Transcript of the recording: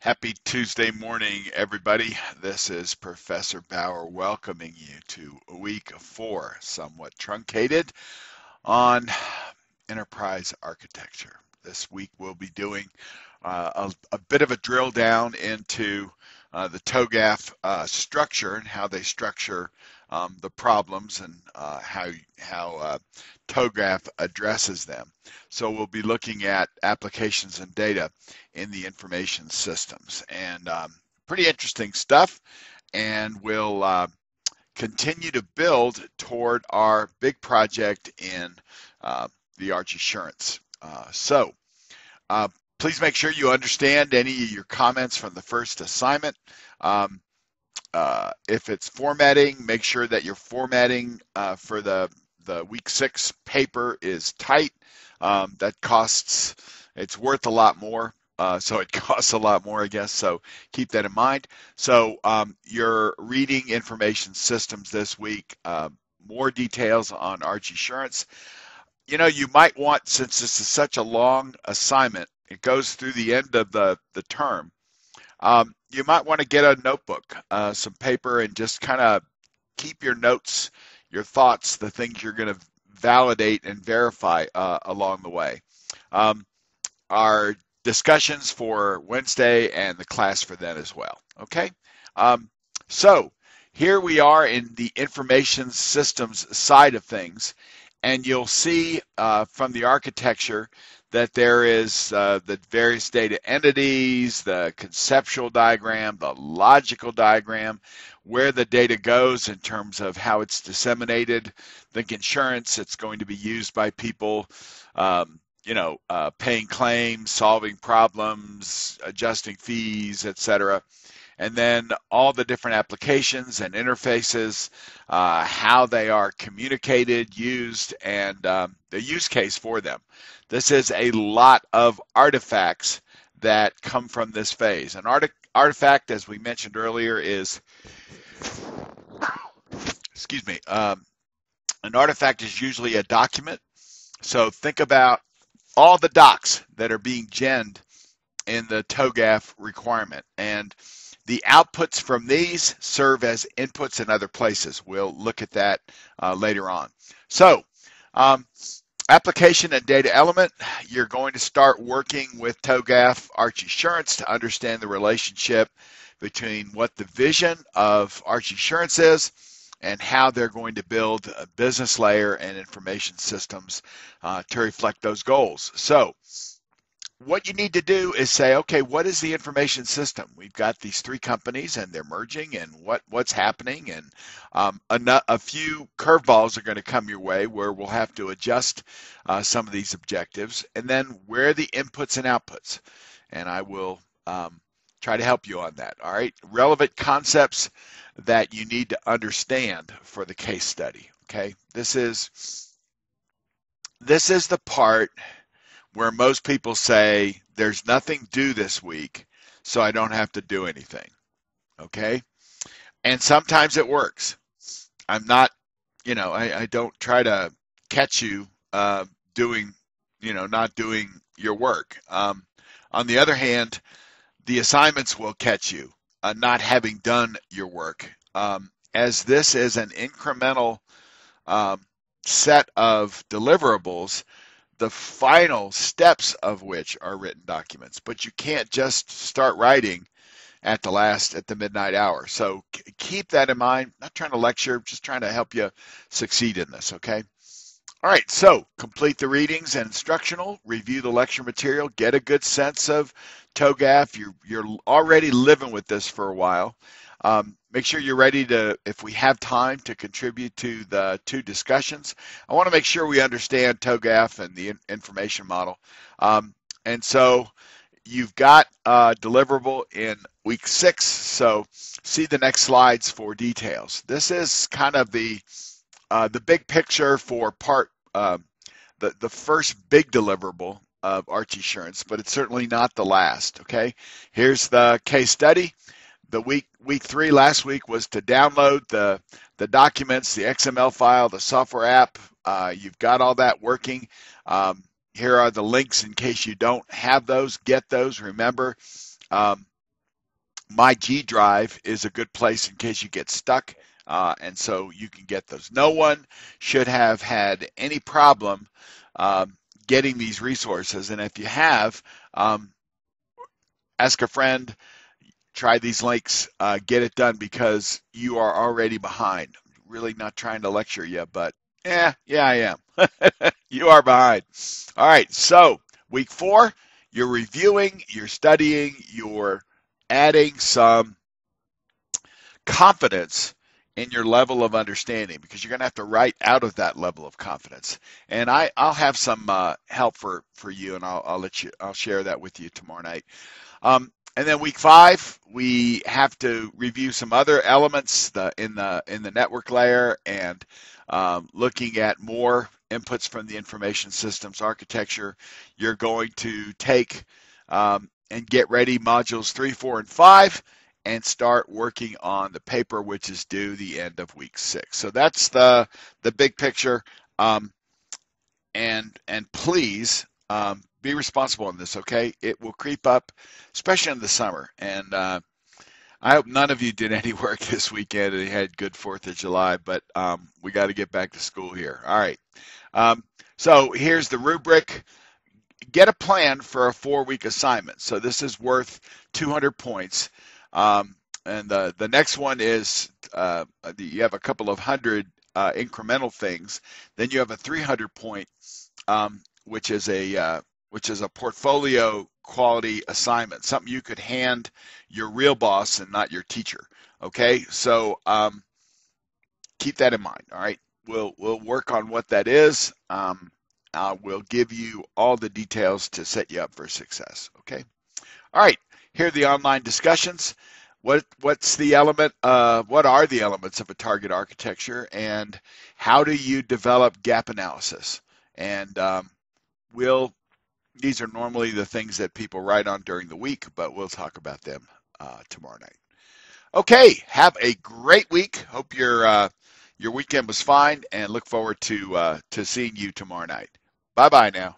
Happy Tuesday morning, everybody. This is Professor Bauer welcoming you to week four, somewhat truncated, on enterprise architecture. This week we'll be doing uh, a, a, bit of a drill down into uh, the TOGAF uh, structure and how they structure um, the problems and uh, how how uh, TOGAF addresses them. So we'll be looking at applications and data in the information systems, and um, pretty interesting stuff. And we'll uh, continue to build toward our big project in uh, the ArchiSurance. So please make sure you understand any of your comments from the first assignment. Um, uh, if it's formatting, make sure that your formatting uh, for the the week six paper is tight. Um, that costs, it's worth a lot more. Uh, so it costs a lot more, I guess. So keep that in mind. So um, you're reading information systems this week. Uh, more details on ArchiSurance. You know, you might want, since this is such a long assignment, it goes through the end of the, the term. Um, you might want to get a notebook, uh, some paper, and just kind of keep your notes, your thoughts, the things you're going to validate and verify uh, along the way. Um, our discussions for Wednesday and the class for then as well. Okay, um, so here we are in the information systems side of things, and you'll see uh, from the architecture that there is uh, the various data entities, the conceptual diagram, the logical diagram, where the data goes in terms of how it's disseminated. Think insurance, it's going to be used by people, um, you know, uh, paying claims, solving problems, adjusting fees, etc and then all the different applications and interfaces, uh, how they are communicated, used, and um, the use case for them. This is a lot of artifacts that come from this phase. An arti artifact, as we mentioned earlier, is, excuse me, um, an artifact is usually a document. So think about all the docs that are being genned in the TOGAF requirement. And the outputs from these serve as inputs in other places. We'll look at that uh, later on. So, um, application and data element, you're going to start working with TOGAF ArchiSurance to understand the relationship between what the vision of ArchiSurance is and how they're going to build a business layer and information systems uh, to reflect those goals. So, what you need to do is say, okay, what is the information system? We've got these three companies and they're merging, and what what's happening, and um, a, a, few curveballs are going to come your way where we'll have to adjust uh, some of these objectives, and then where are the inputs and outputs, and I will um, try to help you on that. All right, relevant concepts that you need to understand for the case study. Okay, this is this is the part where most people say there's nothing due this week, so I don't have to do anything. Okay? And sometimes it works. I'm not, you know, I, I don't try to catch you uh, doing, you know, not doing your work. Um, on the other hand, the assignments will catch you uh, not having done your work. Um, as this is an incremental um, set of deliverables, the final steps of which are written documents. But you can't just start writing at the last at the midnight hour. So keep that in mind. Not trying to lecture, just trying to help you succeed in this, okay? All right, so complete the readings and instructional, review the lecture material, get a good sense of TOGAF. You're, you're already living with this for a while. Um, make sure you're ready to, if we have time, to contribute to the two discussions. I want to make sure we understand TOGAF and the information model. Um, and so you've got a deliverable in week six, so see the next slides for details. This is kind of the uh, the big picture for part uh, the the first big deliverable of ArchiSurance, but it's certainly not the last. Okay, here's the case study the week week three last week was to download the the documents, the XML file, the software app. Uh, you've got all that working. Um, here are the links in case you don't have those. Get those. Remember, um, my G drive is a good place in case you get stuck. Uh, and so you can get those. No one should have had any problem um, getting these resources. And if you have, um, ask a friend, try these links, uh, get it done because you are already behind. Really not trying to lecture you, but yeah, yeah, I am. you are behind. All right, so week four, you're reviewing, you're studying, you're adding some confidence in your level of understanding because you're going to have to write out of that level of confidence. And I, I'll have some uh, help for, for you, and I'll, I'll let you, I'll share that with you tomorrow night. Um, and then week five, we have to review some other elements the, in the in the network layer and um, looking at more inputs from the information systems architecture. You're going to take um, and get ready modules three, four, and five and start working on the paper, which is due the end of week six. So that's the the big picture. Um, and and please um, be responsible in this, okay? It will creep up, especially in the summer. And uh, I hope none of you did any work this weekend and had good Fourth of July. But um, we got to get back to school here. All right. Um, so here's the rubric get a plan for a four week assignment. So this is worth 200 points. Um, and the, the next one is uh, you have a couple of hundred uh, incremental things. Then you have a 300 point, um, which is a uh, which is a portfolio quality assignment, something you could hand your real boss and not your teacher. Okay, so um, keep that in mind. All right, we'll we'll work on what that is. Um, uh, we'll give you all the details to set you up for success. Okay. All right. Here are the online discussions. What what's the element? Uh, what are the elements of a target architecture, and how do you develop gap analysis? And um, we'll these are normally the things that people write on during the week, but we'll talk about them uh, tomorrow night. Okay. Have a great week. Hope your uh, your weekend was fine, and look forward to uh, to seeing you tomorrow night. Bye bye now.